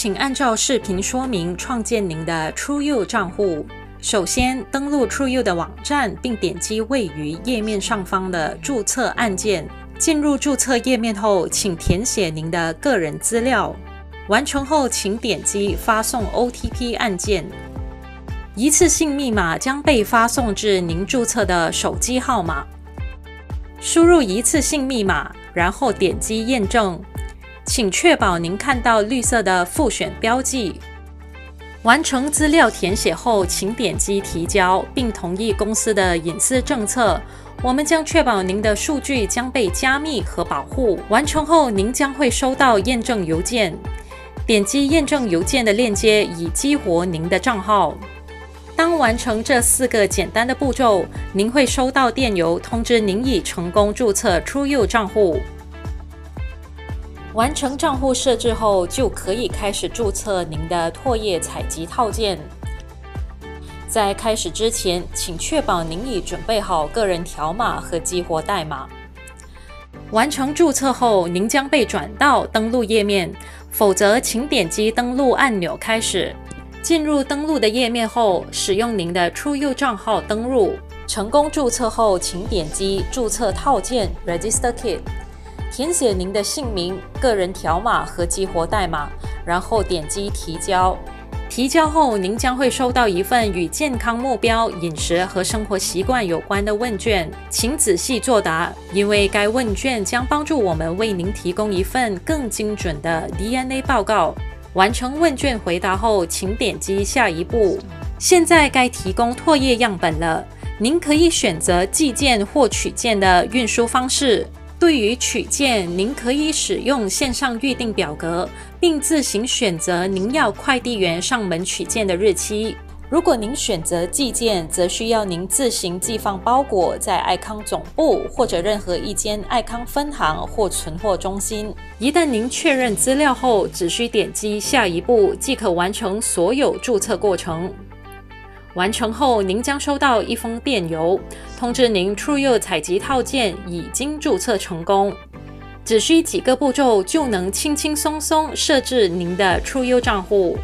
请按照视频说明创建您的 TrueU 账户。首先，登录 TrueU 的网站，并点击位于页面上方的注册按键。进入注册页面后，请填写您的个人资料。完成后，请点击发送 OTP 按键。一次性密码将被发送至您注册的手机号码。输入一次性密码，然后点击验证。请确保您看到绿色的复选标记。完成资料填写后，请点击提交，并同意公司的隐私政策。我们将确保您的数据将被加密和保护。完成后，您将会收到验证邮件。点击验证邮件的链接以激活您的账号。当完成这四个简单的步骤，您会收到电邮通知您已成功注册 TrueU 账户。完成账户设置后，就可以开始注册您的唾液采集套件。在开始之前，请确保您已准备好个人条码和激活代码。完成注册后，您将被转到登录页面，否则请点击登录按钮开始。进入登录的页面后，使用您的 TrueU 账号登录。成功注册后，请点击注册套件 Register Kit。填写您的姓名、个人条码和激活代码，然后点击提交。提交后，您将会收到一份与健康目标、饮食和生活习惯有关的问卷，请仔细作答，因为该问卷将帮助我们为您提供一份更精准的 DNA 报告。完成问卷回答后，请点击下一步。现在该提供唾液样本了，您可以选择寄件或取件的运输方式。对于取件，您可以使用线上预订表格，并自行选择您要快递员上门取件的日期。如果您选择寄件，则需要您自行寄放包裹在爱康总部或者任何一间爱康分行或存货中心。一旦您确认资料后，只需点击下一步即可完成所有注册过程。完成后，您将收到一封电邮，通知您 TrueU 采集套件已经注册成功。只需几个步骤，就能轻轻松松设置您的 TrueU 账户。